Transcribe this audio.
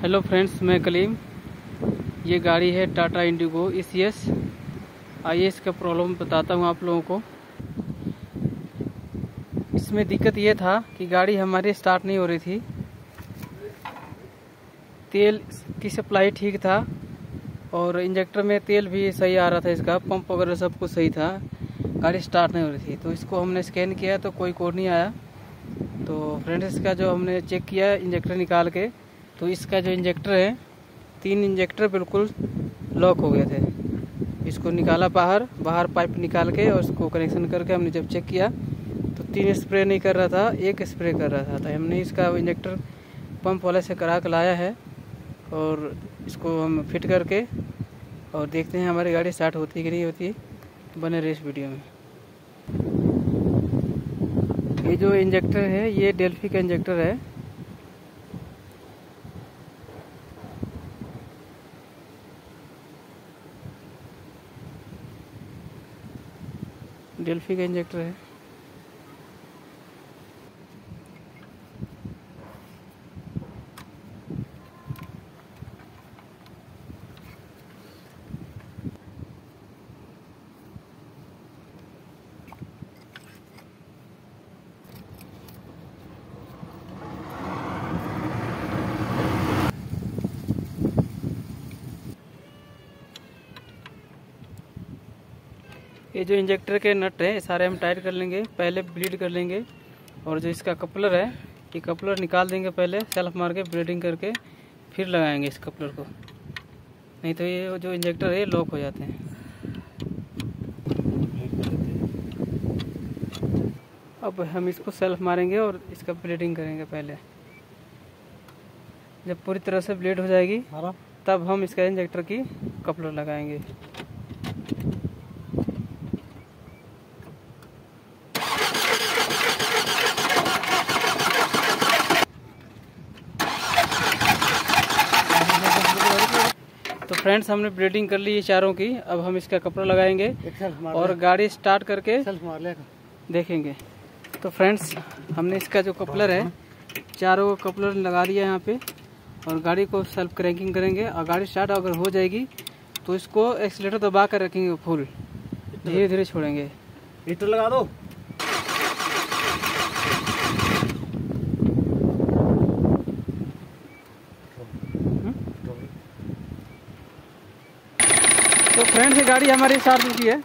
Hello friends मैं कलीम। ये गाड़ी है Tata Indigo E C S आइए इसका प्रॉब्लम बताता हूँ आप लोगों को। इसमें दिक्कत ये था कि गाड़ी हमारी स्टार्ट नहीं हो रही थी। तेल की सप्लाई ठीक था और इंजेक्टर में तेल भी सही आ रहा था इसका। पंप वगैरह सब कुछ सही था। गाड़ी स्टार्ट नहीं हो रही थी। तो इसको हमने स्कैन किया तो कोई कोड नहीं आया। तो फ्रेंड्स इसका जो हमने चेक किया इंजेक्टर निकाल के तो इसका जो इंजेक्टर है, तीन इंजेक्टर बिल्कुल लॉक हो गए थे। इसको निकाला बाहर बाहर पाइप निकाल के और उसको कनेक्शन करके हमने जब चेक किया तो तीन स्प्रे नहीं कर रहा था, एक स्प्रे कर रहा था। तो हमने इसका इंजेक्टर पंप वाले से करा के लाया है और इसको हम फिट करके और देखते हैं हमारी गाड़ी स्टार्ट होती कि नहीं होती, बने रहे इस वीडियो में। ये जो इंजेक्टर है, ये डेल्फी का इंजेक्टर है। डेल्फी का इंजेक्टर है। ये जो इंजेक्टर के नट है सारे हम टाइट कर लेंगे पहले ब्लीड कर लेंगे। और जो इसका कपलर है ये कपलर निकाल देंगे पहले सेल्फ मार के ब्लीडिंग करके फिर लगाएँगे इस कपलर को। नहीं तो ये जो इंजेक्टर है लॉक हो जाते हैं। अब हम इसको सेल्फ मारेंगे और इसका ब्लीडिंग करेंगे पहले। जब पूरी तरह से ब्लीड हो जाएगी तब हम इसका इंजेक्टर की कपलर लगाएँगे। तो फ्रेंड्स हमने ब्रीडिंग कर ली है चारों की। अब हम इसका कपड़ा लगाएँगे और गाड़ी स्टार्ट करके देखेंगे। तो फ्रेंड्स हमने इसका जो कपलर है चारों का कपलर लगा दिया यहाँ पे और गाड़ी को सेल्फ क्रैंकिंग करेंगे। और गाड़ी स्टार्ट अगर हो जाएगी तो इसको एक्सीटर दबा कर रखेंगे फुल धीरे धीरे छोड़ेंगे। हीटर लगा दो। तो फ्रेंड ये गाड़ी हमारी शार्प की है।